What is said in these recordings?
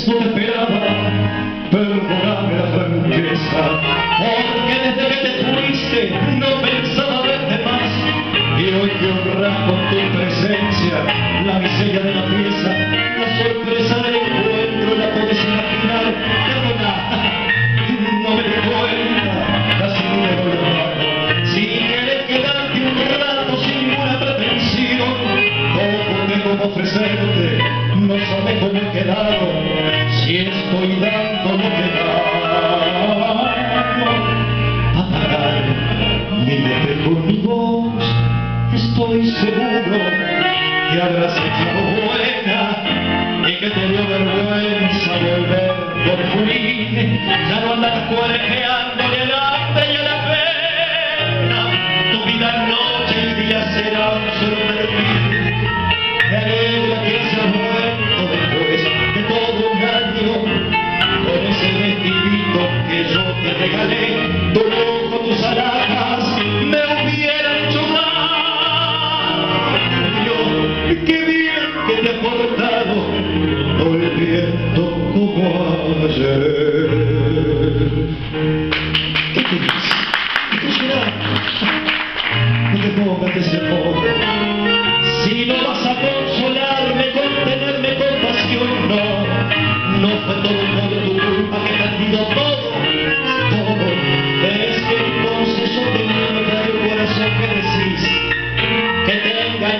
¿Qué querés? No te esperaba, perdóname la franqueza, porque desde que te fuiste no pensaba verte más. Y hoy que honras con tu presencia la miseria de la pieza, la sorpresa del encuentro la puedes imaginar. Perdona, estoy dando lo que gano. A pagar mi deber con mi voz, estoy seguro que habrás echado buena y que te dio vergüenza volver por Junín. Ya no andas cuarejeándole vestidito que yo te regalé. Tu lujo, tus alhajas me hubieran hecho daño. Qué bien que te ha portado, volviendo como ayer. ¿Qué te dice? ¿Qué será? No te pongas ese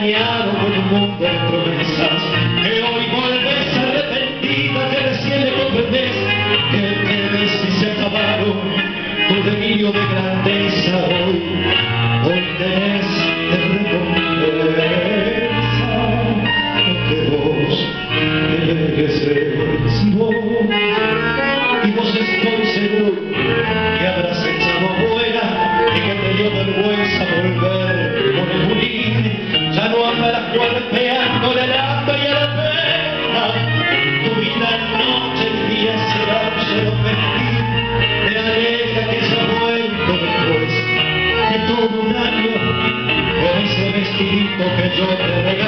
engañado con un mundo de promesas, que hoy volves arrepentida, que recién le comprendes, que te ves y se acabaron tu delirio de grandeza hoy, hoy tenés que yo te.